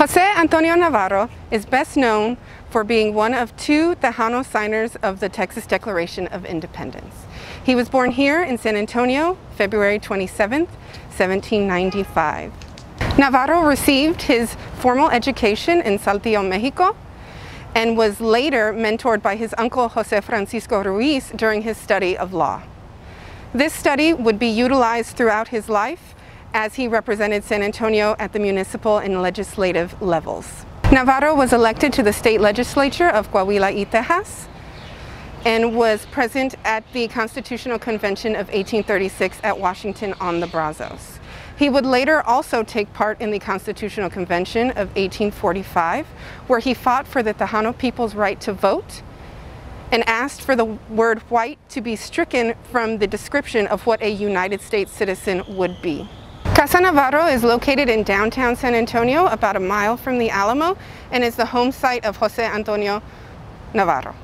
Jose Antonio Navarro is best known for being one of two Tejano signers of the Texas Declaration of Independence. He was born here in San Antonio, February 27, 1795. Navarro received his formal education in Saltillo, Mexico, and was later mentored by his uncle Jose Francisco Ruiz during his study of law. This study would be utilized throughout his life as he represented San Antonio at the municipal and legislative levels. Navarro was elected to the state legislature of Coahuila y Tejas and was present at the Constitutional Convention of 1836 at Washington on the Brazos. He would later also take part in the Constitutional Convention of 1845, where he fought for the Tejano people's right to vote and asked for the word white to be stricken from the description of what a United States citizen would be. Casa Navarro is located in downtown San Antonio, about a mile from the Alamo, and is the home site of Jose Antonio Navarro.